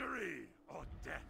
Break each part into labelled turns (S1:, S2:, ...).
S1: Victory or death.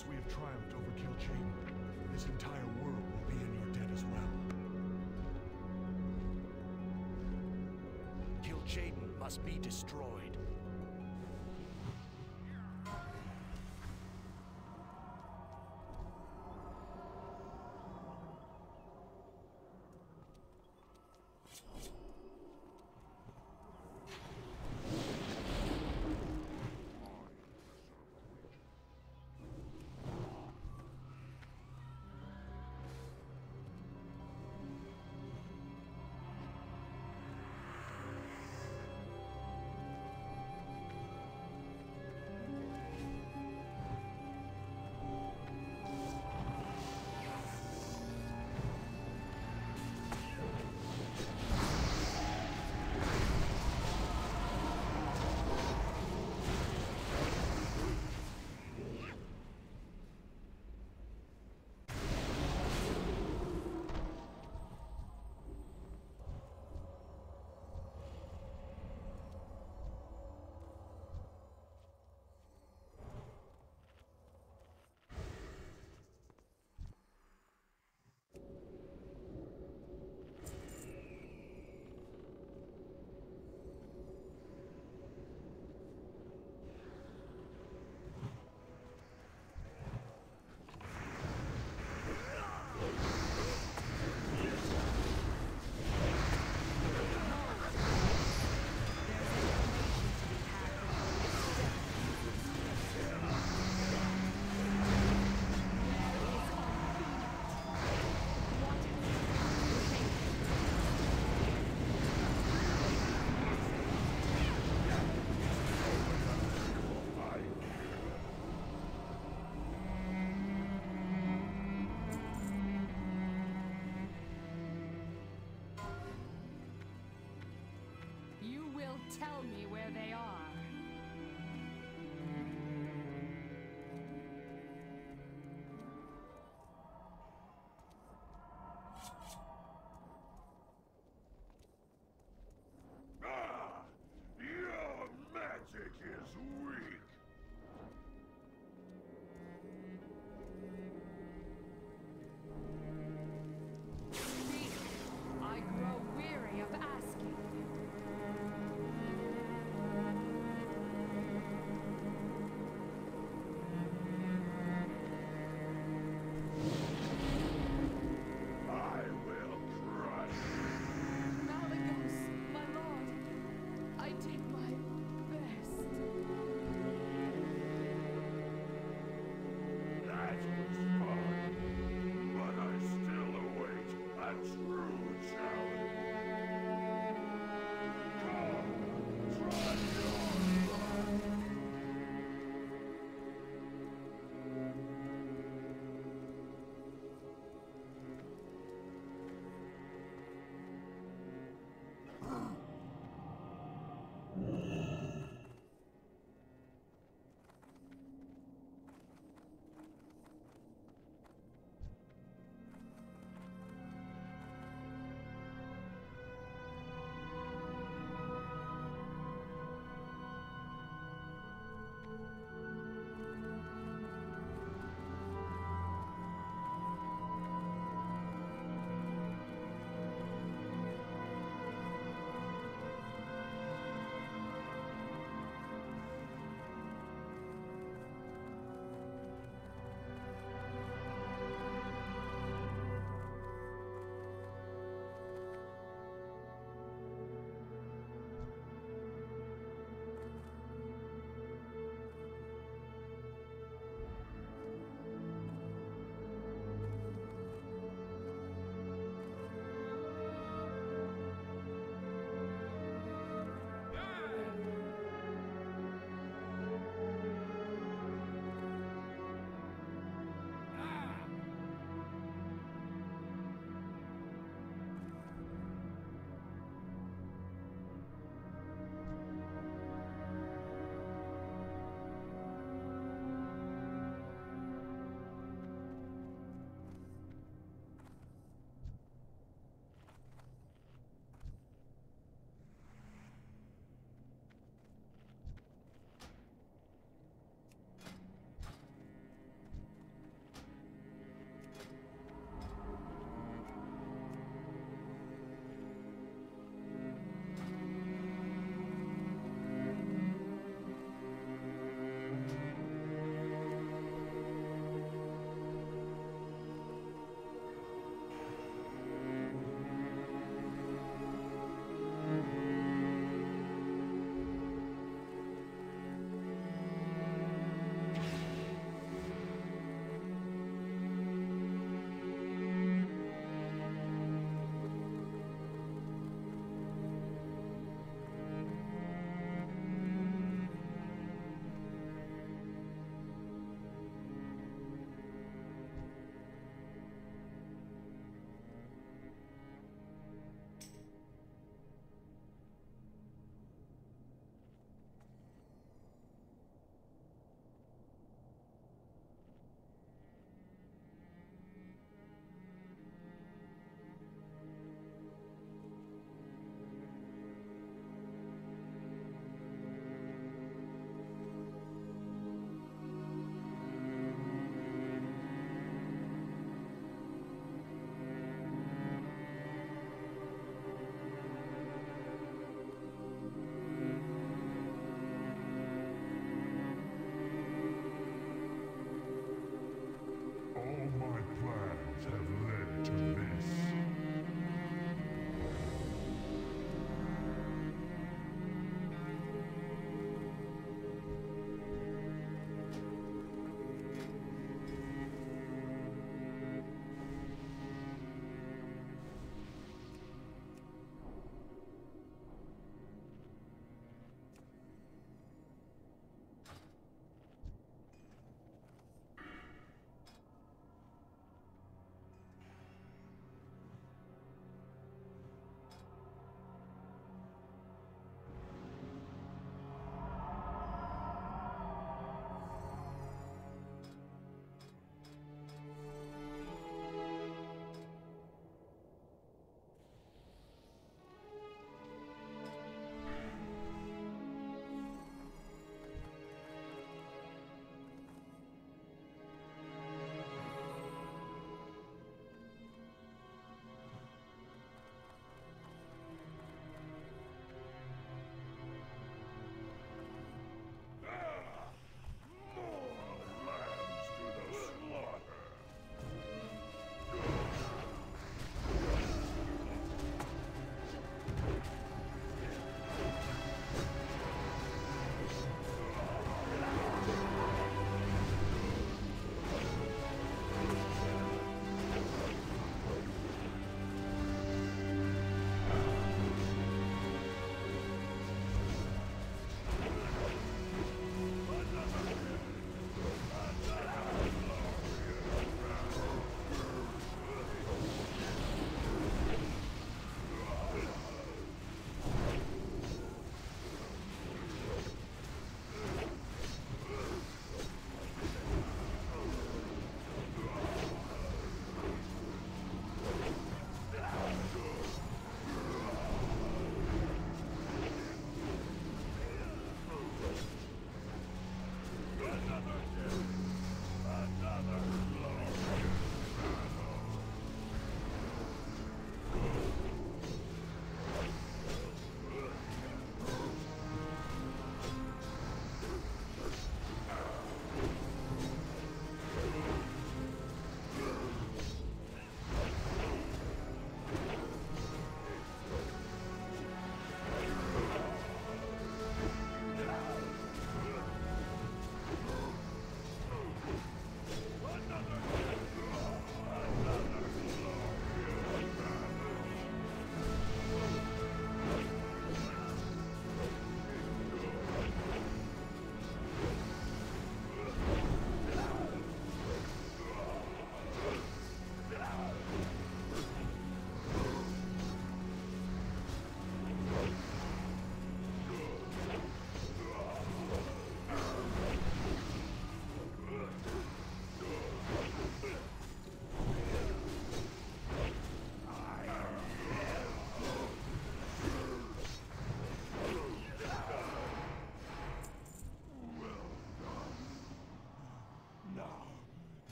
S1: Once we have triumphed over Kil'jaeden, this entire world will be in your debt as well.
S2: Kil'jaeden must be destroyed.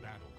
S1: Battle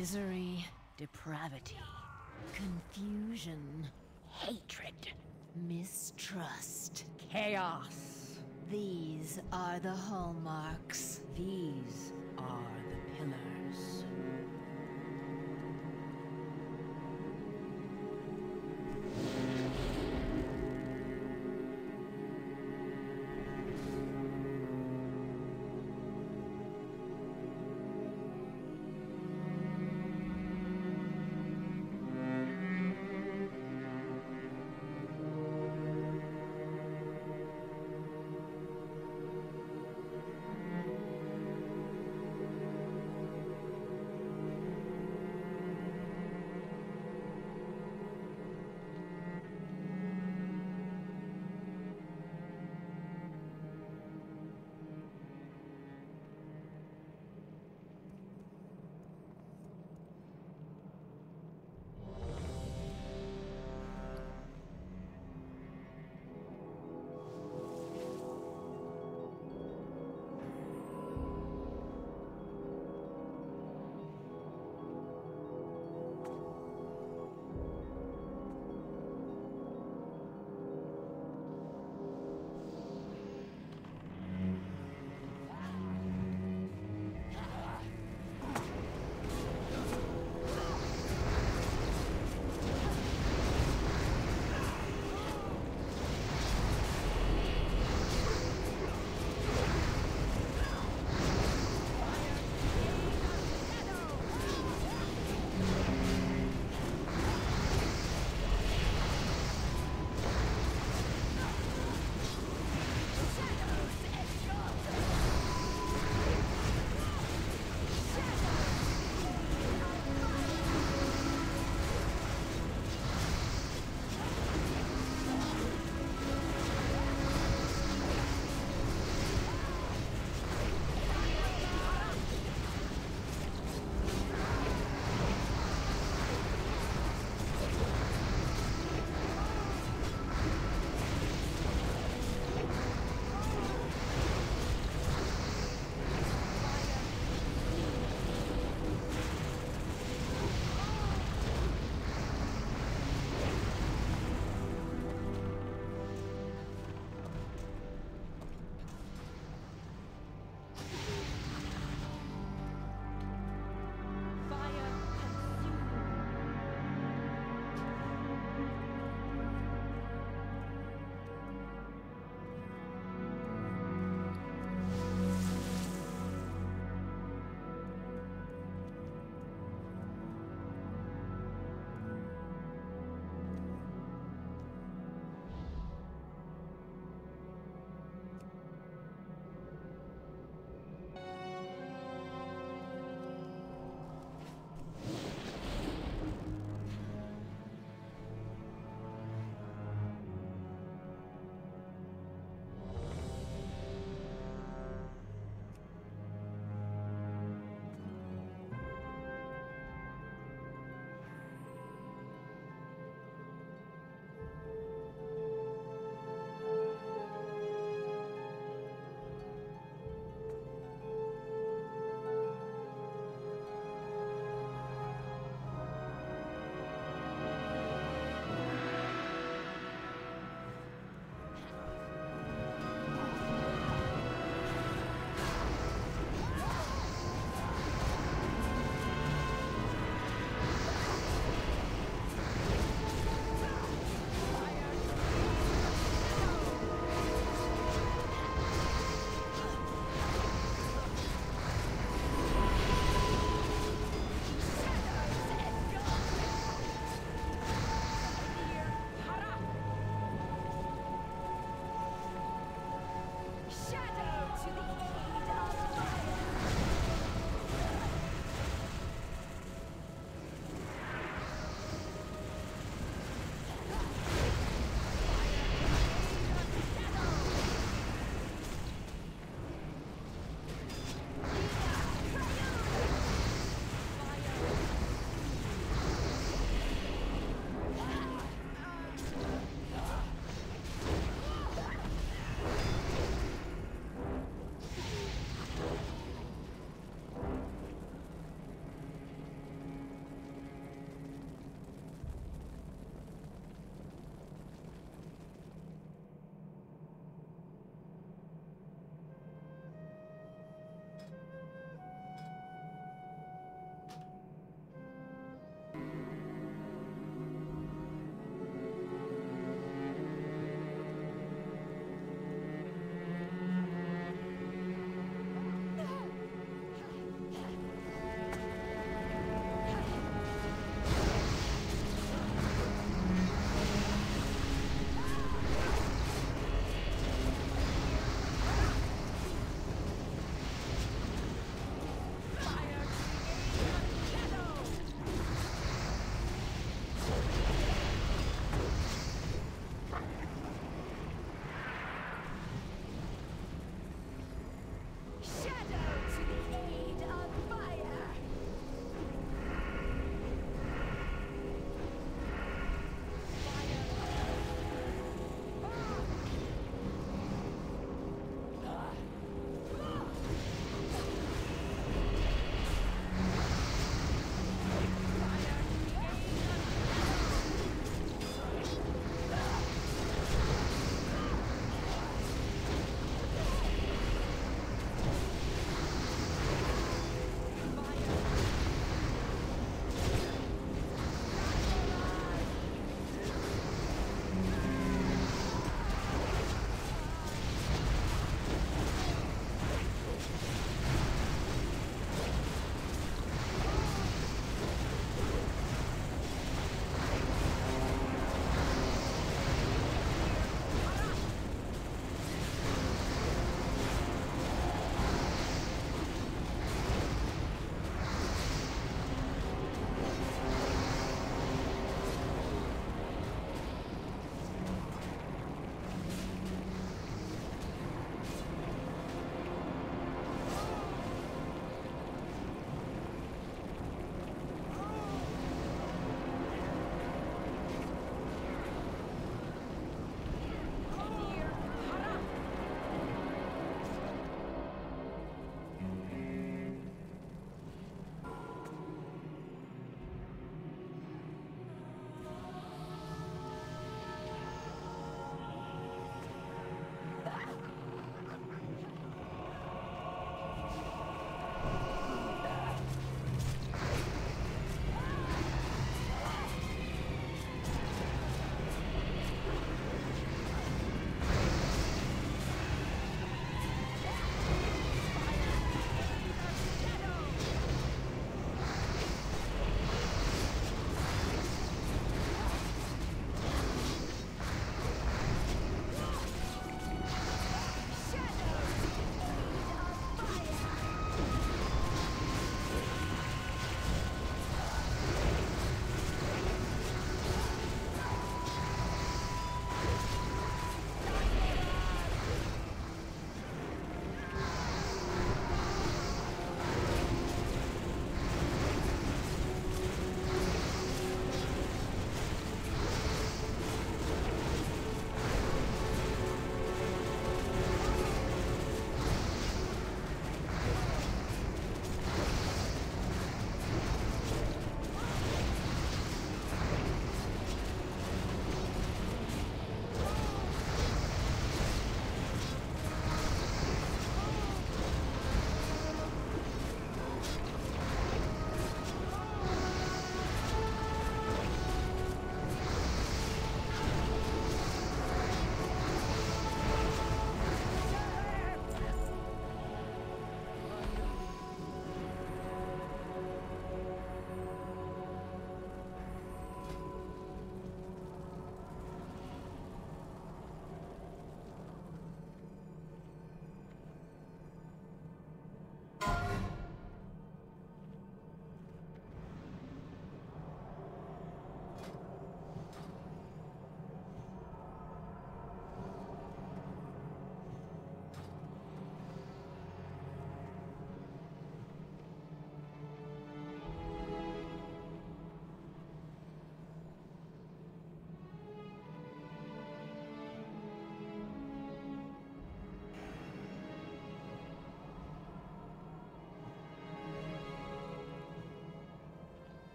S3: Misery, depravity, confusion, hatred, mistrust, chaos, These are the hallmarks. These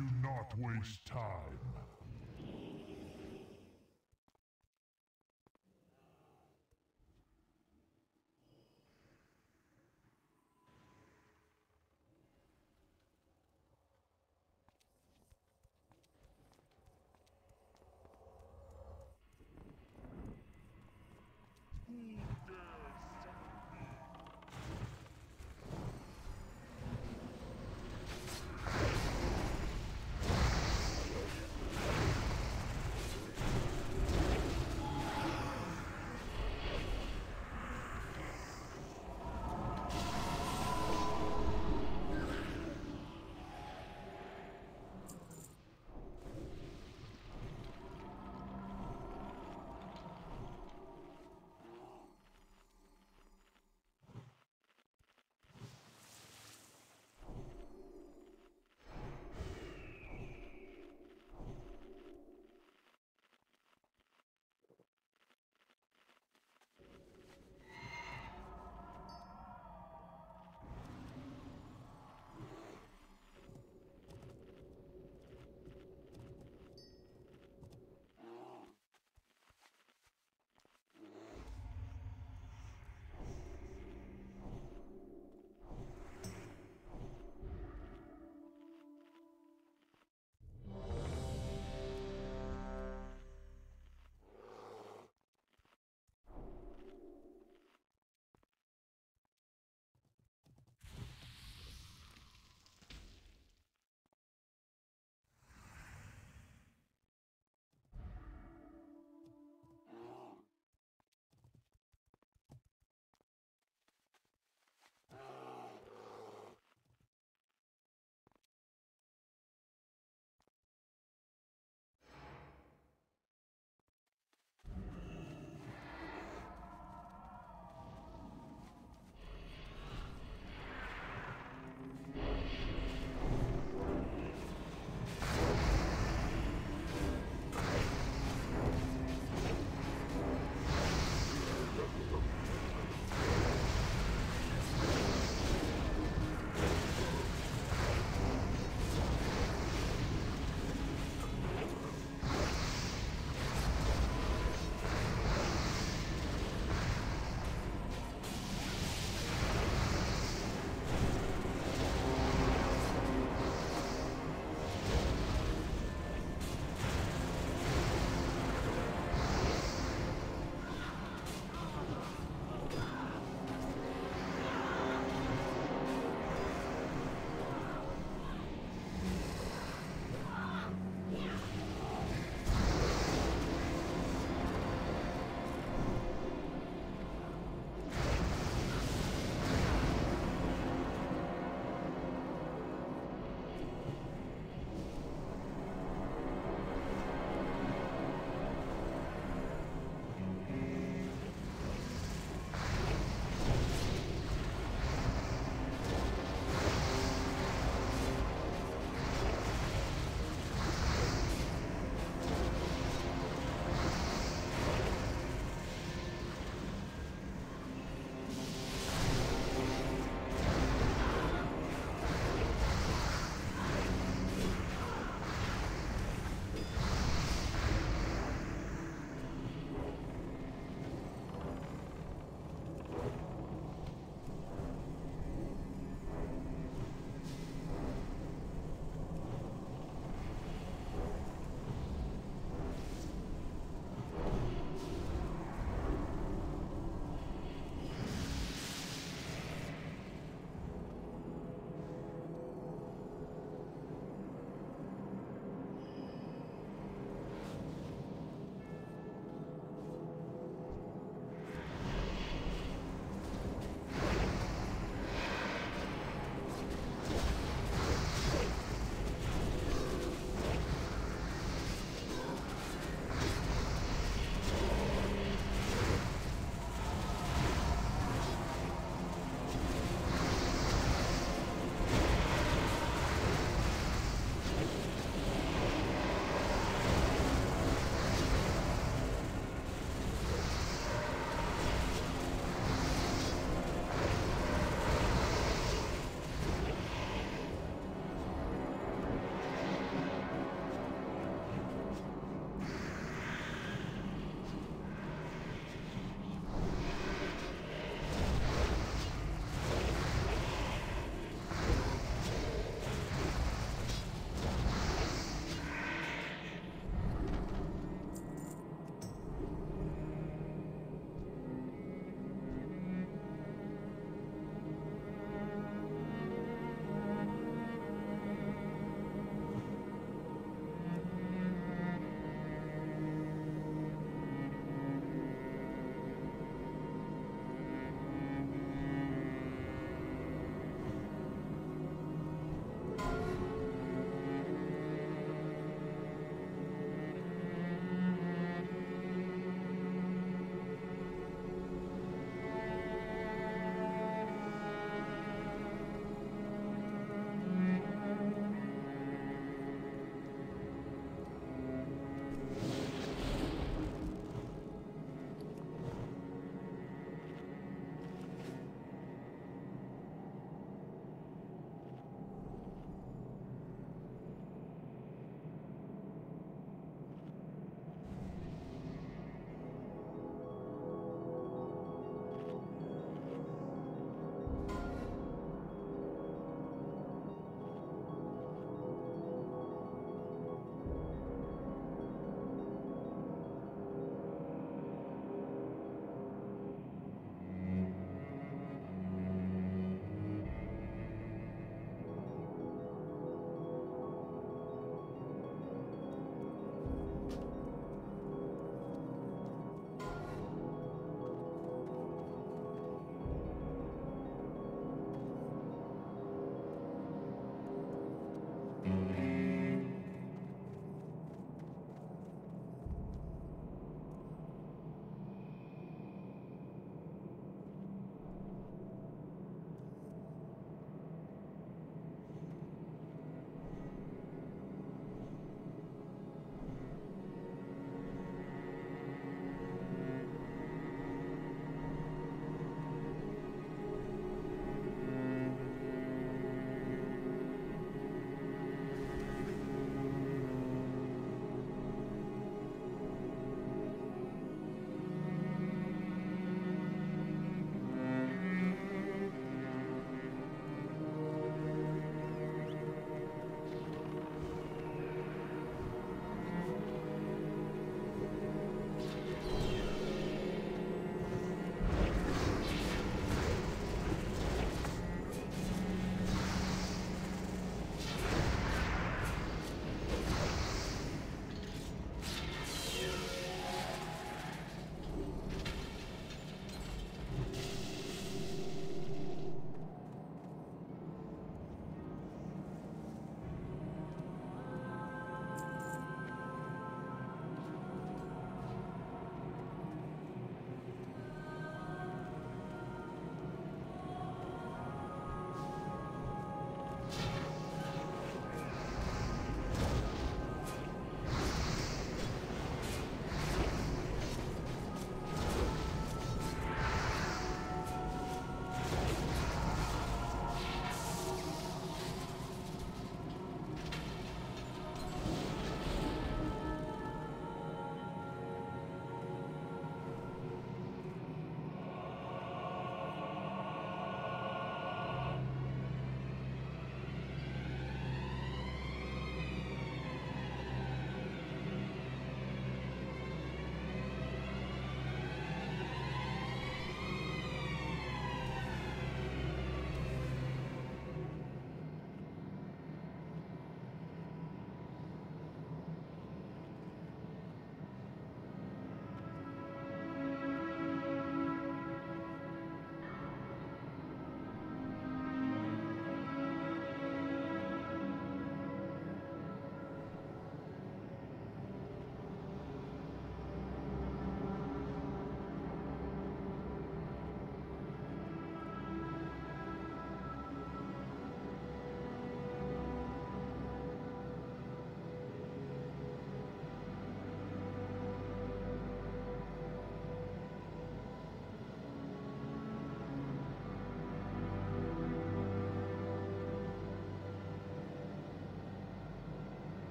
S4: Do not waste time.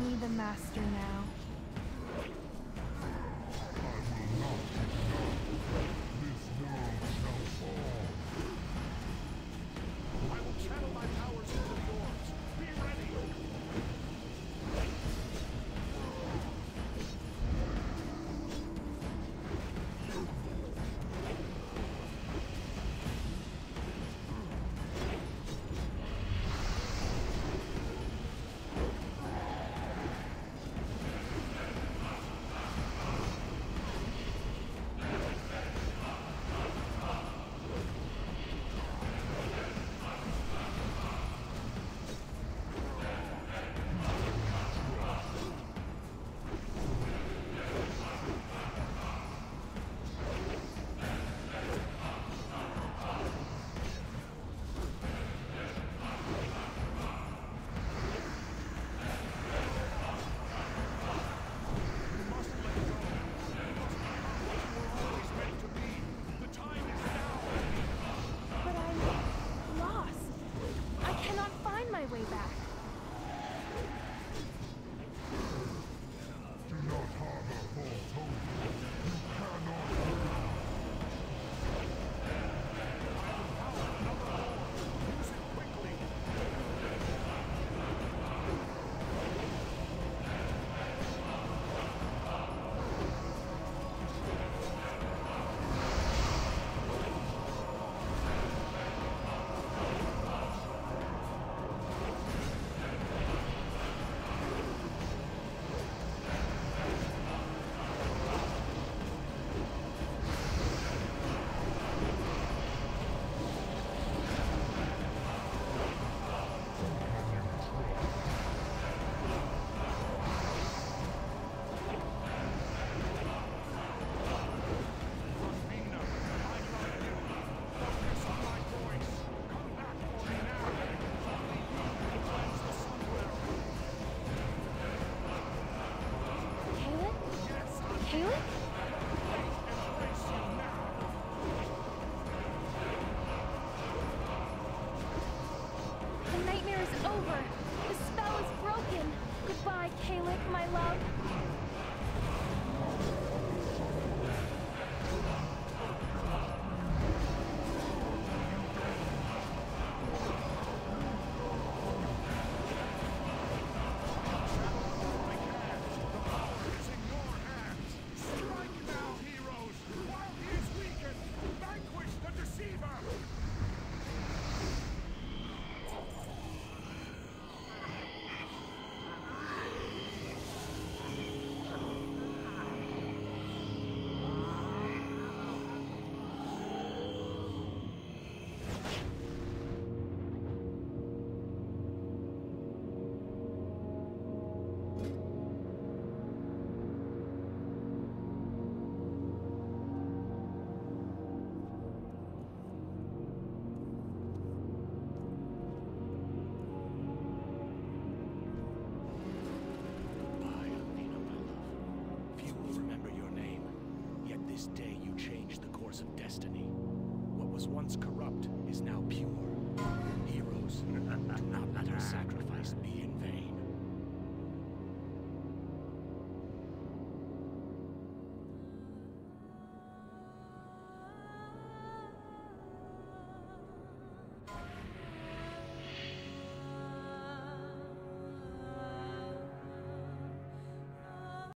S5: Only the Master
S1: What
S2: was